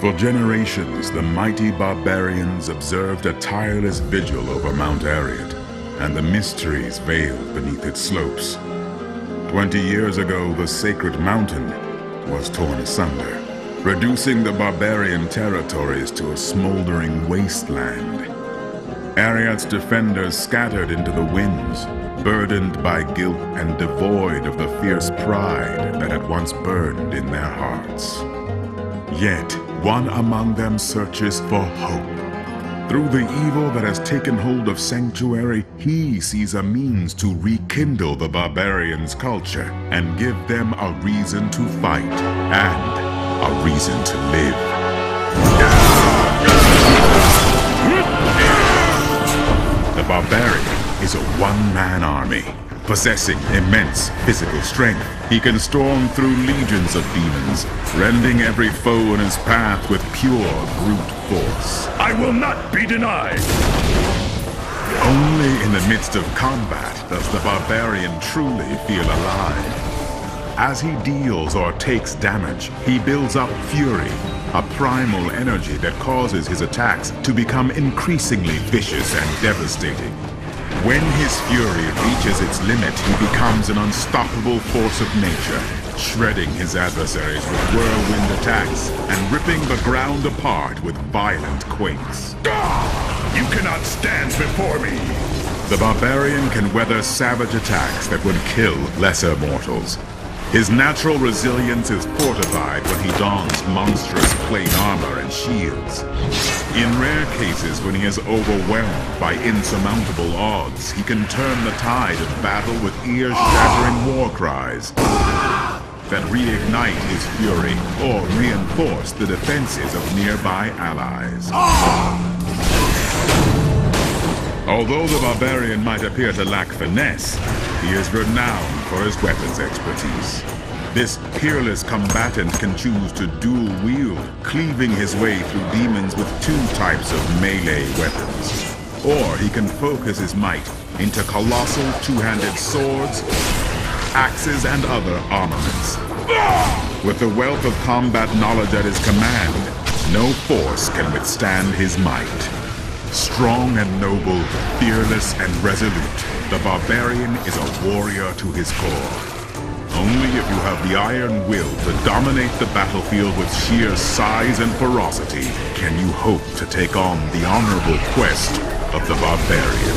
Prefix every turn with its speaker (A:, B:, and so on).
A: For generations, the mighty barbarians observed a tireless vigil over Mount Arreat and the mysteries veiled beneath its slopes. Twenty years ago, the sacred mountain was torn asunder, reducing the barbarian territories to a smoldering wasteland. Arreat's defenders scattered into the winds, burdened by guilt and devoid of the fierce pride that had once burned in their hearts. Yet, one among them searches for hope. Through the evil that has taken hold of Sanctuary, he sees a means to rekindle the barbarians' culture and give them a reason to fight and a reason to live. The barbarian is a one-man army. Possessing immense physical strength, he can storm through legions of demons, rending every foe in his path with pure brute force.
B: I will not be denied!
A: Only in the midst of combat does the barbarian truly feel alive. As he deals or takes damage, he builds up fury, a primal energy that causes his attacks to become increasingly vicious and devastating. When his fury reaches its limit, he becomes an unstoppable force of nature, shredding his adversaries with whirlwind attacks and ripping the ground apart with violent quakes.
B: You cannot stand before me!
A: The barbarian can weather savage attacks that would kill lesser mortals. His natural resilience is fortified when he dons monstrous plate armor and shields. In rare cases when he is overwhelmed by insurmountable odds, he can turn the tide of battle with ear-shattering war cries that reignite his fury or reinforce the defenses of nearby allies. Although the barbarian might appear to lack finesse, he is renowned for his weapons expertise. This peerless combatant can choose to dual wield, cleaving his way through demons with two types of melee weapons. Or he can focus his might into colossal two-handed swords, axes, and other armaments. With the wealth of combat knowledge at his command, no force can withstand his might. Strong and noble, fearless and resolute, the barbarian is a warrior to his core. Only if you have the iron will to dominate the battlefield with sheer size and ferocity can you hope to take on the honorable quest of the barbarian.